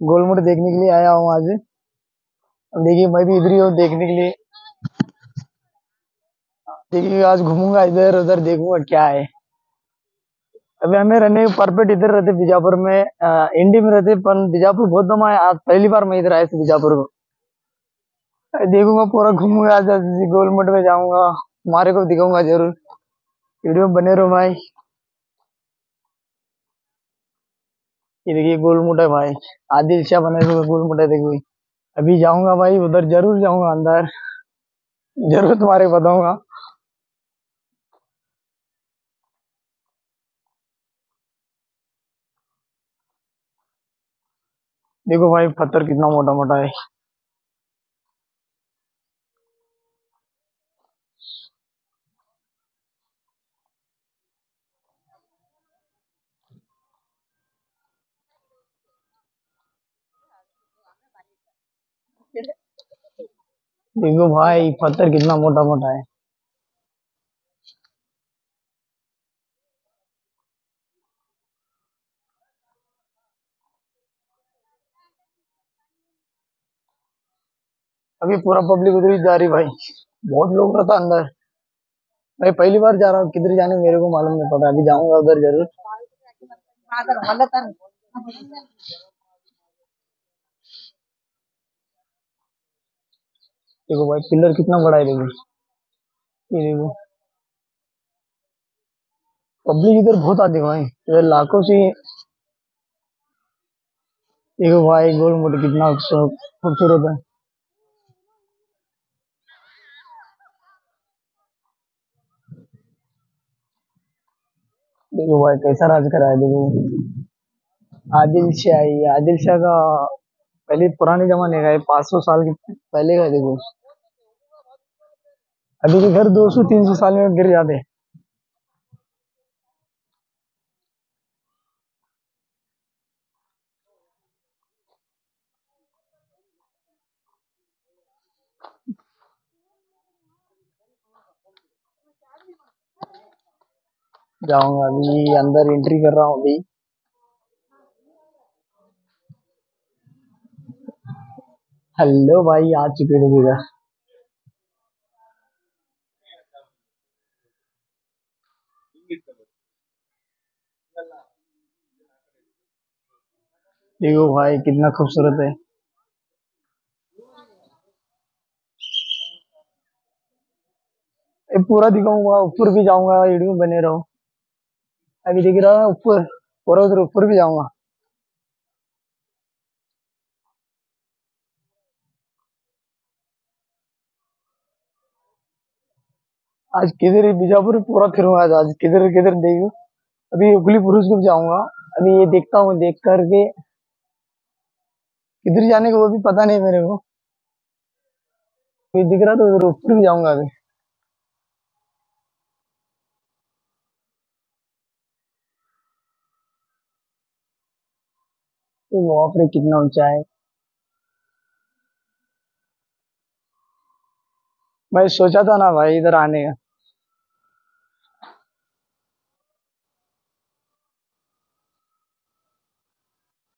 गोलमुट देखने के लिए आया हूँ आज। अब देखिए, मैं भी इधर ही हूँ देखने के लिए। देखिए, आज घूमूँगा इधर उधर, देखूँगा क्या है। अभी हमें रहने परफेक्ट इधर रहते बीजापुर में इंडी में रहते, पर बीजापुर बहुत दम है आज पहली बार मैं इधर आया था बीजापुर को। देखूँगा, पूरा घूमूँगा आज गोलमुट में जाऊँगा। तुम्हारे को दिखाऊँगा ज़रूर। वीडियो बने रहो भाई। ये देखिए गोलमुट है भाई। आदिल शाह बने हुए गोलमुट है देखो अभी जाऊँगा भाई, उधर ज़रूर जाऊँगा अंदर। ज़रूर तुम्हारे बताऊँगा। देखो भाई, पत्थर कितना मोटा मोटा है। देखो भाई, पत्थर कितना मोटा मोटा है। अभी पूरा पब्लिक उधर ही जा रही भाई। बहुत लोग रहता अंदर। मैं पहली बार जा रहा हूँ, किधर जाने मेरे को मालूम नहीं पता अभी जाऊँगा उधर ज़रूर। देखो भाई, पिलर कितना बड़ा है देखो। ये देखो। पब्लिक इधर बहुत आती भाई। इधर लाखों से देखो भाई, गोल मोट कितना खूबसूरत है। देखो भाई, कैसा राज करा है, देखो। आदिल शाह आदिल शाह का पहले पुराने जमाने का है, पाँच सौ साल के पहले का देखो। अभी के घर 200-300 साल में गिर जाते जाऊँगा अभी, अंदर एंट्री कर रहा हूँ अभी। हेलो भाई आ चुके हैं। इधर देखो भाई, कितना खूबसूरत है। पूरा दिखाऊँगा, ऊपर भी जाऊँगा वीडियो बने रहो। अभी दिख रहा है, ऊपर पूरा उधर ऊपर भी जाऊँगा। आज किधर बीजापुर पूरा फिरूँगा आज आज किधर किधर देखू अभी उगली पुरुष को जाऊँगा। अभी ये देखता हूँ, देख करके। किधर जाने का वो भी पता नहीं मेरे को। ये दिख रहा तो उधर ऊपर भी जाऊँगा अभी। तो वहाँ पर कितना ऊँचा है? मैं सोचा था ना भाई इधर आने का।